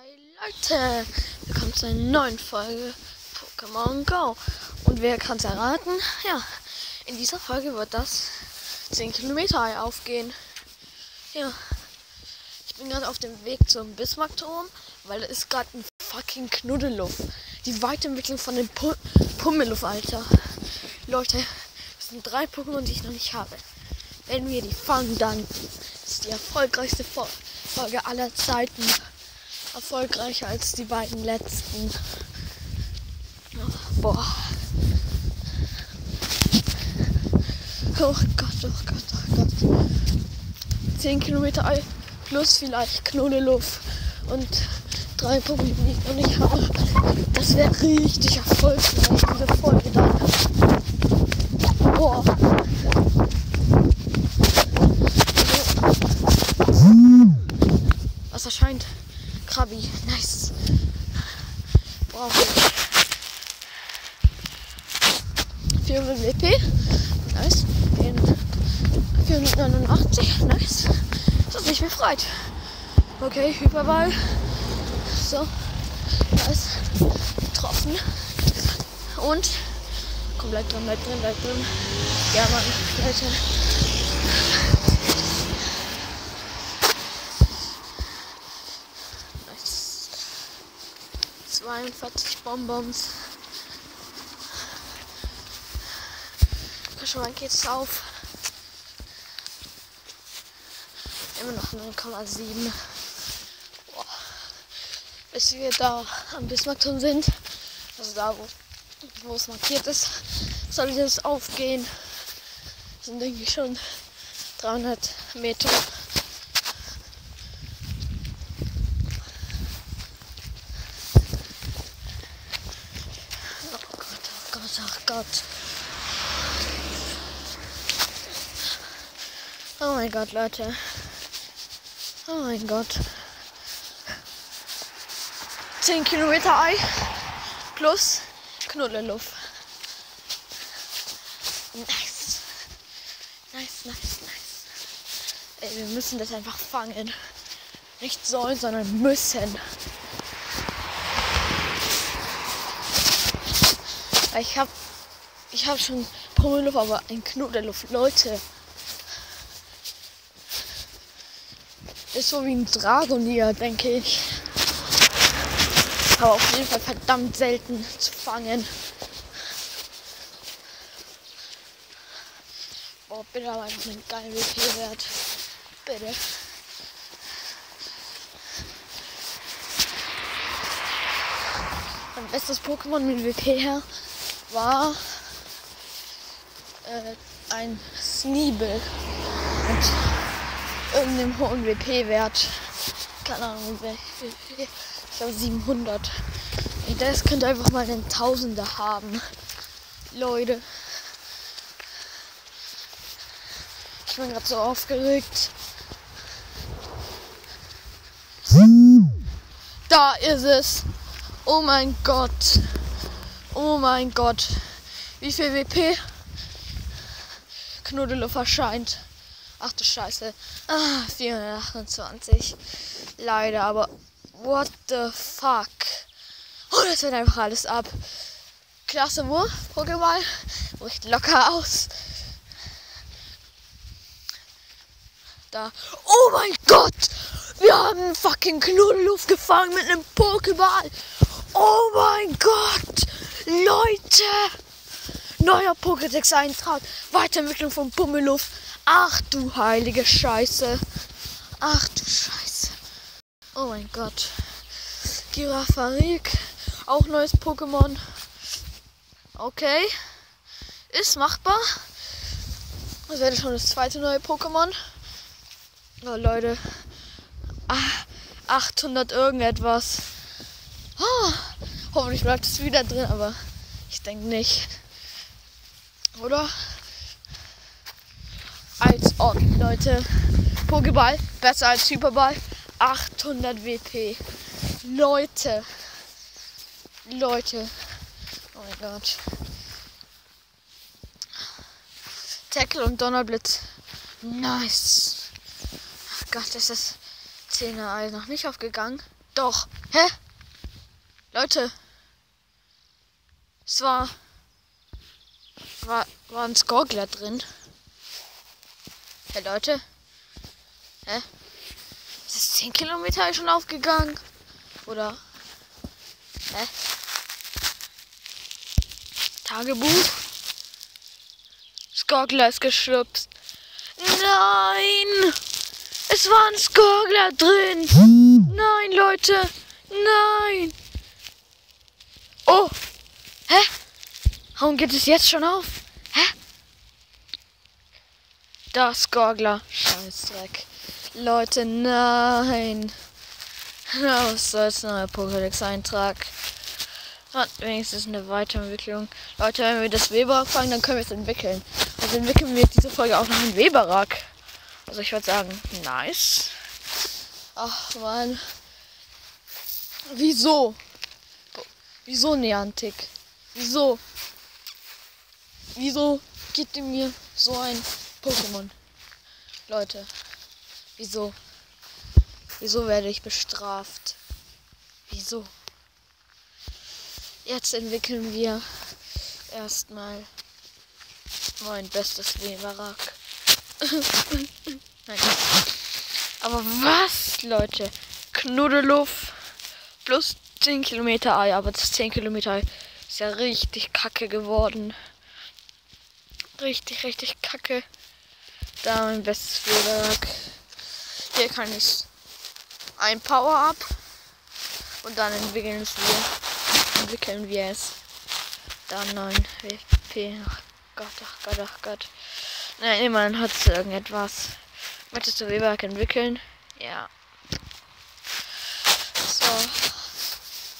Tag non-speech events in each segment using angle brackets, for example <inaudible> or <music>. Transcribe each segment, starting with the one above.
Hi Leute, willkommen zu einer neuen Folge Pokémon Go. Und wer kann es erraten? Ja, in dieser Folge wird das 10 Kilometer aufgehen. Ja, ich bin gerade auf dem Weg zum Bismarckturm, weil da ist gerade ein fucking Knuddeluff. Die Weiterentwicklung von dem Pu Pummeluff, Alter. Leute, das sind drei Pokémon, die ich noch nicht habe. Wenn wir die fangen, dann ist die erfolgreichste Folge aller Zeiten erfolgreicher als die beiden letzten. Boah. Oh Gott, oh Gott, oh Gott. 10 Kilometer plus vielleicht Knuddeluff und drei Punkte, die ich noch nicht habe. Das wäre richtig erfolgreich, diese Folge dann. Boah. Was erscheint? Krabi. Nice. Brauche ich. 400 WP. Nice. 489. Nice. Das ist nicht mehr freit. Okay, Hyperball. So. Nice. Getroffen. Und. Komm, bleib drin, bleib drin, bleib drin. Ja, Mann. Leute. 42 Bonbons. Schon mal geht's auf. Immer noch 0,7. Bis wir da am Bismarckturm sind. Also da, wo, wo es markiert ist, soll das aufgehen. Das sind denke ich schon 300 Meter. Ach Gott. Oh mein Gott, Leute. Oh mein Gott. 10 Kilometer Ei plus Knuddelluft. Nice. Nice, nice, nice. Ey, wir müssen das einfach fangen. Nicht sollen, sondern müssen. Ich habe ich hab schon Pummeluff, aber ein Knuddeluff. Leute. Ist so wie ein Dragonier, denke ich. Aber auf jeden Fall verdammt selten zu fangen. Boah, bitte aber einfach einen geilen WP-Wert. Bitte. Mein bestes Pokémon mit WP her war äh, ein Sneebel mit irgendeinem hohen WP-Wert. Keine Ahnung, ich glaube 700. Das könnte einfach mal einen Tausender haben. Leute. Ich bin gerade so aufgeregt. Da ist es. Oh mein Gott. Oh mein Gott. Wie viel WP? Knuddeluff erscheint. Ach du Scheiße. Ah, 428. Leider, aber what the fuck? Oh, das wird einfach alles ab. Klasse Wurf, Pokéball. Riecht locker aus. Da. Oh mein Gott! Wir haben fucking Knuddeluff gefangen mit einem Pokéball. Oh mein Gott! Leute! Neuer Pokédex-Eintrag. Weiterentwicklung von Bummeluff. Ach du heilige Scheiße. Ach du Scheiße. Oh mein Gott. Girafarik. Auch neues Pokémon. Okay. Ist machbar. Das wäre schon das zweite neue Pokémon. Oh Leute. 800 irgendetwas. Oh. Hoffentlich bleibt es wieder drin, aber ich denke nicht. Oder? Als ob, Leute. Pokéball, besser als Hyperball. 800 WP. Leute. Leute. Oh mein Gott. Tackle und Donnerblitz. Nice. Ach Gott, ist das 10er Ei noch nicht aufgegangen. Doch. Hä? Leute. Es war. War, ein Skorgler drin. Hä, Leute? Hä? Ist das 10 Kilometer schon aufgegangen? Oder? Hä? Tagebuch? Skorgler ist geschubst. Nein! Es war ein Skorgler drin! Nein, Leute! Nein! Oh! Hä? Warum geht es jetzt schon auf? Hä? Das Gorgler. Scheißdreck. Leute, nein. Was soll's neuer Pokédex-Eintrag? Hat wenigstens eine Weiterentwicklung. Leute, wenn wir das Weber fangen, dann können wir es entwickeln. Also entwickeln wir diese Folge auch noch einen Weberrack. Also ich würde sagen, nice. Ach man. Wieso? Wieso Neantik? Wieso? Wieso gibt ihr mir so ein Pokémon? Leute, wieso? Wieso werde ich bestraft? Wieso? Jetzt entwickeln wir erstmal mein bestes Weberak. <laughs> Nein. Aber was, Leute? Knuddeluff plus 10 Kilometer Ei, aber das 10 Kilometer Ei ist ja richtig kacke geworden. Richtig, richtig kacke. Da mein bestes Federwerk. Hier kann ich ein Power-Up und dann entwickeln wir, entwickeln wir es. Dann 9 WP. Ach Gott, ach Gott, ach Gott. Nein, immerhin hat es irgendetwas. Möchtest du Weberwerk entwickeln? Ja. So.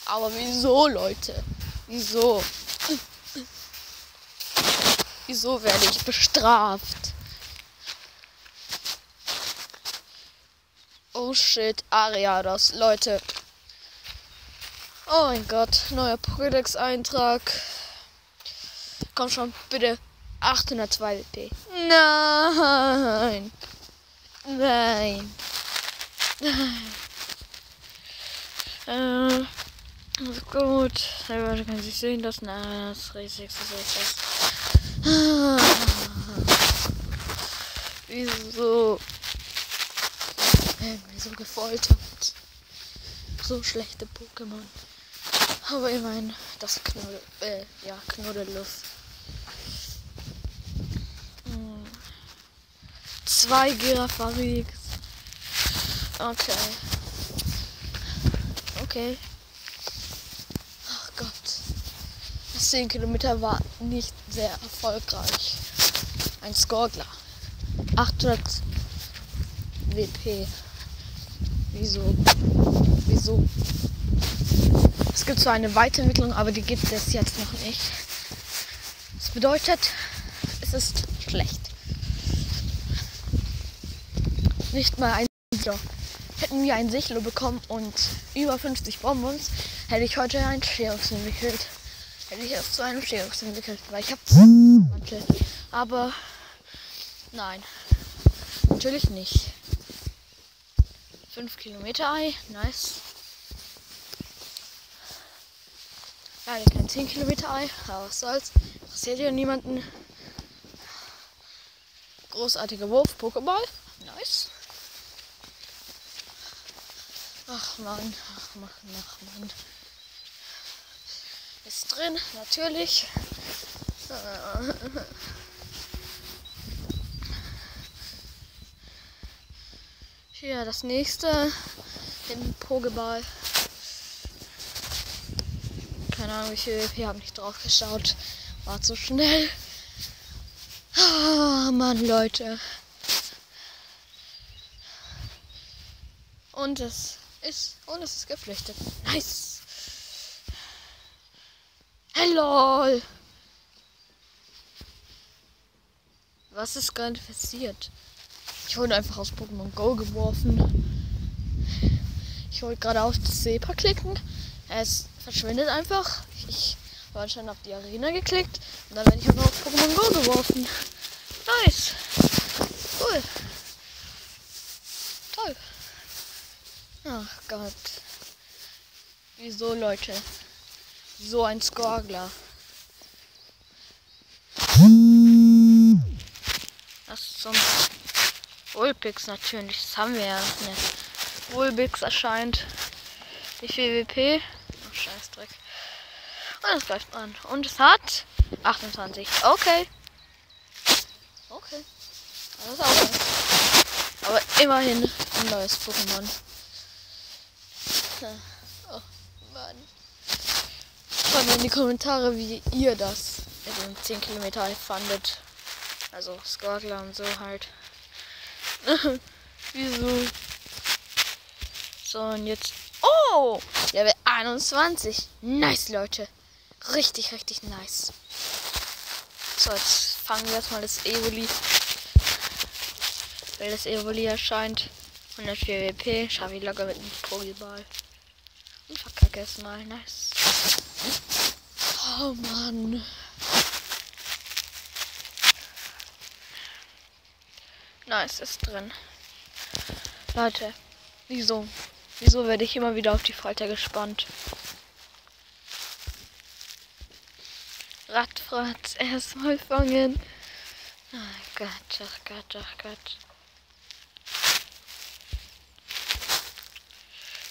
Aber wieso, Leute? Wieso? Wieso werde ich bestraft? Oh shit, Ariados, Leute. Oh mein Gott, neuer Pokédex-Eintrag. Komm schon, bitte. 802 WP. Nein. Nein. Nein. Äh, gut. Selber kann sich sehen lassen. Na, das Risiko ist das. Wieso? Wir so gefoltert? So schlechte Pokémon. Aber immerhin das Knuddel, äh, ja, Knuddeluff. Hm. Zwei Giraffariks. Okay. Okay. 10 Kilometer war nicht sehr erfolgreich. Ein Skorgler. 800 WP. Wieso? Wieso? Es gibt zwar eine Weiterentwicklung, aber die gibt es jetzt noch nicht. Das bedeutet, es ist schlecht. Nicht mal ein Sichlo. Hätten wir ein Sichlo bekommen und über 50 Bonbons, hätte ich heute ein Cheox entwickelt hätte ich erst zu einem Stereox entwickelt, weil ich habe manche. Aber nein, natürlich nicht. 5 Kilometer Ei, nice. Leider kein 10 Kilometer Ei, aber was soll's. Interessiert ja niemanden. Großartiger Wurf, Pokéball, nice. Ach man, ach man, ach man ist drin, natürlich. <laughs> Hier das nächste im Pokéball. Keine Ahnung, wie viel WP habe nicht drauf geschaut. War zu schnell. Ah, Mann, Leute. Und es ist und es ist geflüchtet. Nice. Lol. Was ist gerade passiert? Ich wurde einfach aus Pokémon Go geworfen. Ich wollte gerade auf das SEPA klicken. Es verschwindet einfach. Ich war schon auf die Arena geklickt. Und dann werde ich einfach auf Pokémon Go geworfen. Nice. Cool. Toll. Ach Gott. Wieso, Leute? So ein Skorgler. Vulpix natürlich. Das haben wir ja nicht. Vulpix erscheint. Die WP. Oh, Scheißdreck. Und es greift an. Und es hat 28. Okay. Okay. Das ist auch was. Aber immerhin ein neues Pokémon. Oh Mann. Schreibt mir in die Kommentare, wie ihr das mit den 10 Kilometer fandet. Also Skorgler und so halt. <laughs> Wieso? So, und jetzt. Oh! Level 21. Nice, Leute. Richtig, richtig nice. So, jetzt fangen wir erstmal das Evoli. Weil das Evoli erscheint. 104 WP. Schaffe ich locker mit einem Pokéball. Und verkacke es mal. Nice. Oh Mann. Nice, ist drin. Leute, wieso? Wieso werde ich immer wieder auf die Folter gespannt? Radfratz erstmal fangen. Oh Gott, ach Gott, ach Gott.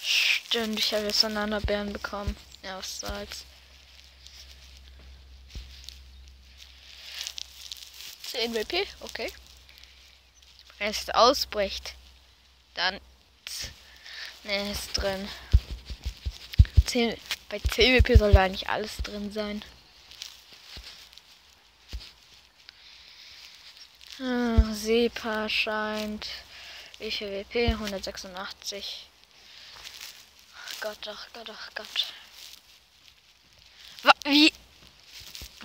Stimmt, ich habe jetzt Bären bekommen. Ja, was soll's. 10 WP, okay. Wenn es ausbricht, dann ne, ist drin. 10, bei 10 WP soll da eigentlich alles drin sein. Ah, Sepa scheint. Wie viel WP? 186. Gott, ach Gott, ach Gott. Wie?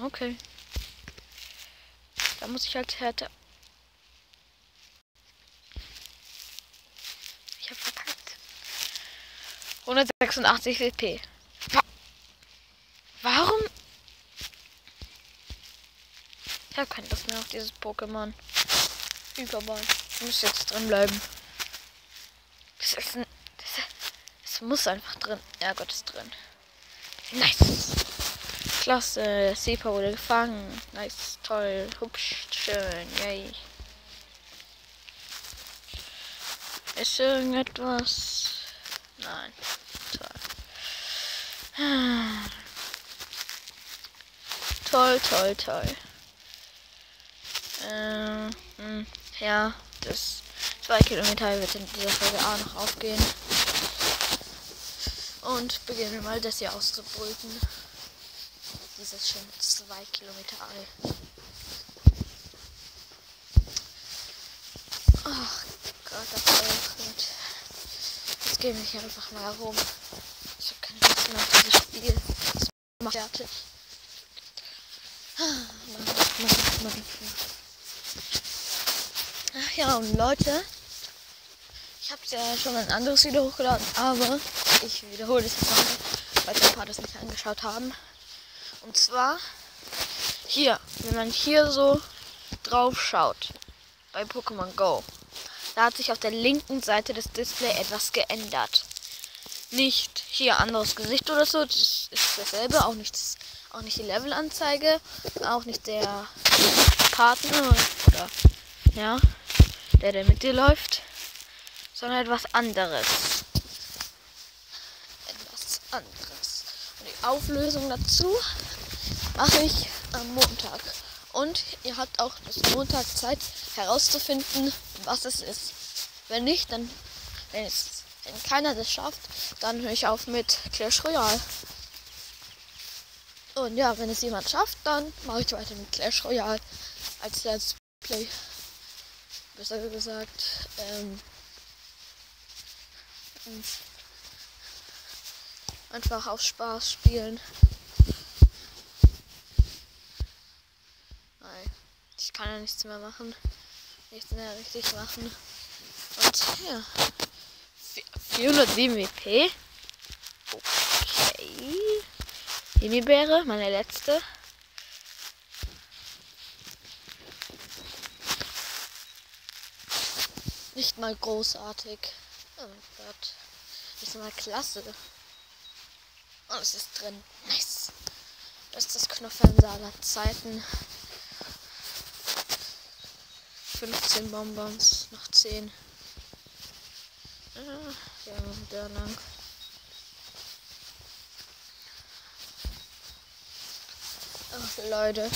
Okay. Da muss ich halt härter Ich habe verkackt. 186 WP. Wa Warum? Ich habe keine Lust mehr auf dieses Pokémon. Überball. Ich muss jetzt drin bleiben. Das ist ein. Das muss einfach drin. Ja, Gott ist drin. Nice. Klasse. Sepa wurde gefangen. Nice. Toll. Hübsch. Schön. Yay. Ist irgendetwas? Nein. <sighs> Toll. Toll, toll. Ähm, hm, ja, das 2 Kilometer wird in dieser Folge auch noch aufgehen. Und beginnen wir mal das hier auszubrüten. Dieses schon 2 Kilometer Ei. Ach Gott, das gut. Jetzt gehen wir hier einfach mal herum. Ich habe keine Lust mehr auf dieses Spiel. Das macht fertig. Ach ja, und Leute, ich habe ja schon ein anderes Video hochgeladen, aber ich wiederhole es jetzt nochmal, weil ein paar das nicht angeschaut haben. Und zwar hier, wenn man hier so drauf schaut bei Pokémon Go, da hat sich auf der linken Seite des Displays etwas geändert. Nicht hier anderes Gesicht oder so, das ist dasselbe, auch nicht, auch nicht die Levelanzeige, auch nicht der Partner oder ja, der, der mit dir läuft, sondern etwas anderes. Etwas anderes. Und die Auflösung dazu mache ich am Montag. Und ihr habt auch bis Montag Zeit herauszufinden, was es ist. Wenn nicht, dann, wenn, es, wenn keiner das schafft, dann höre ich auf mit Clash Royale. Und ja, wenn es jemand schafft, dann mache ich weiter mit Clash Royale als Let's Play. Besser gesagt, ähm, einfach auf Spaß spielen. Nein, ich kann ja nichts mehr machen. Nichts mehr richtig machen. Und ja. 407 WP. Okay. Himbeere, meine letzte. Nicht mal großartig. Oh mein Gott. Nicht mal klasse. Und es ist drin. Nice. Das ist das Knoffelser aller Zeiten. 15 Bonbons, noch 10. Ja, der lang. Ach, Leute.